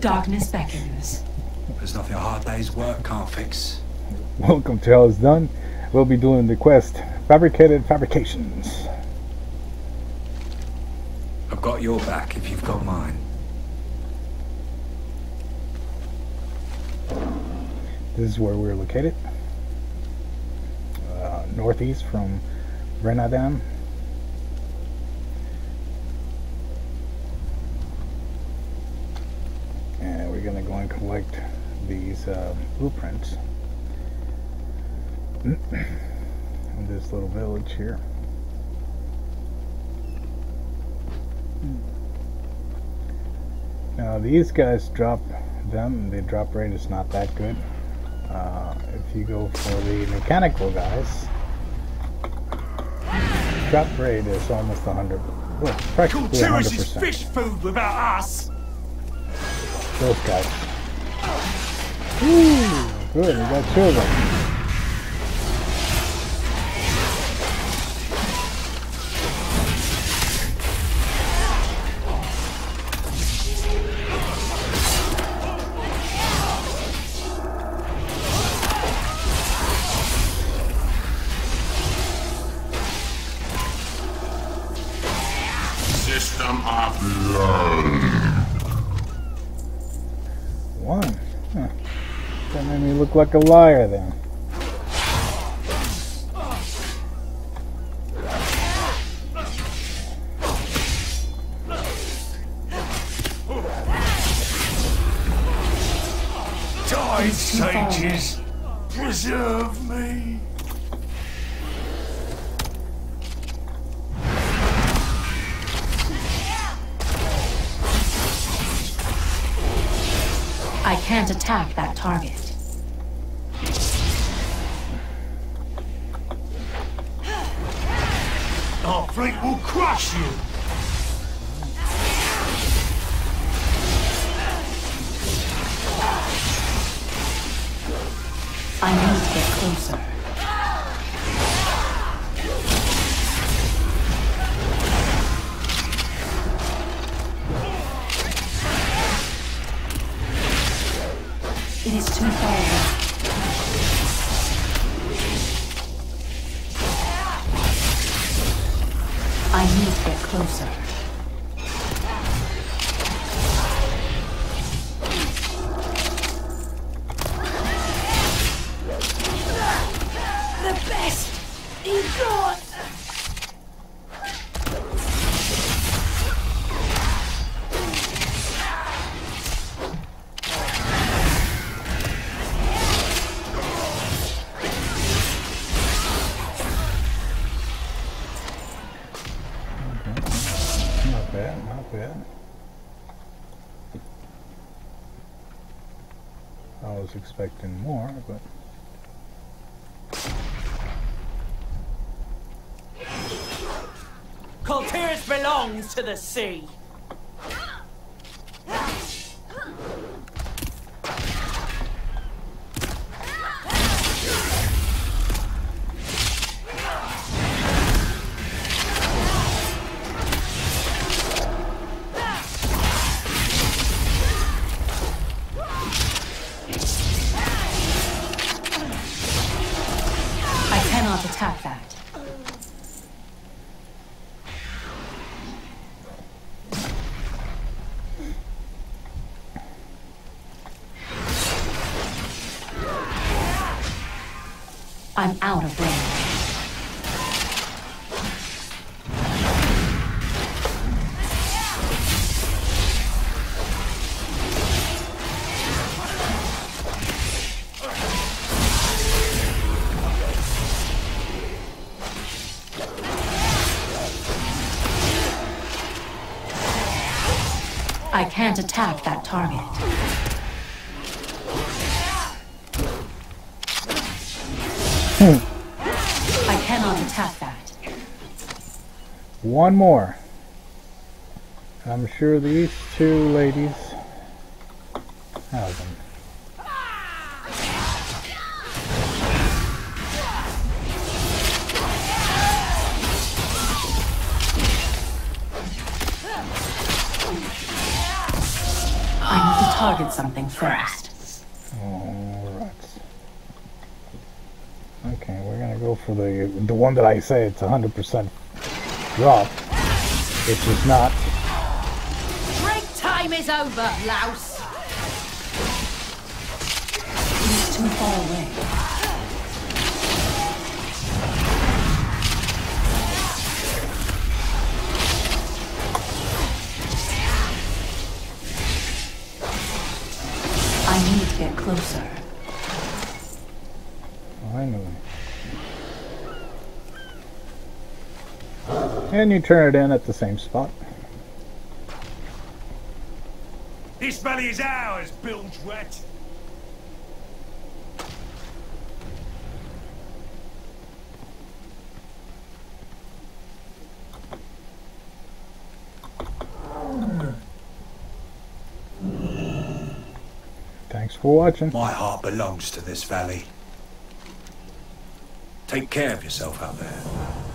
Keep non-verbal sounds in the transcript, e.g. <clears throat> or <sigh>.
Darkness beckons. There's nothing a hard day's work can't fix. Welcome to How It's Done. We'll be doing the quest Fabricated Fabrications. I've got your back if you've got mine. This is where we're located. Uh, northeast from Renadan. And we're gonna go and collect these uh, blueprints in <clears throat> this little village here. Now these guys drop them, the drop rate is not that good. Uh, if you go for the mechanical guys, drop rate is almost 100, well, practically 100%. fish food without us. Those guys. Ooh, good, we got two of them. System offline. One. Huh. That made me look like a liar then. Die, sages. Preserve me. Can't attack that target. Our fleet will crush you. I need to get closer. I need to get closer. The best is gone. Was expecting more, but Kul Tiras belongs to the sea. Attack that. I'm out of range. I can't attack that target. Hmm. I cannot attack that. one more. I'm sure these two ladies have them. I need something first. Alright. Okay, we're gonna go for the the one that I say it's 100% drop. Which is not. Break time is over, louse. He's too far away. Get closer. Finally. And you turn it in at the same spot. This valley is ours, bilge rat. Thanks for watching. My heart belongs to this valley. Take care of yourself out there.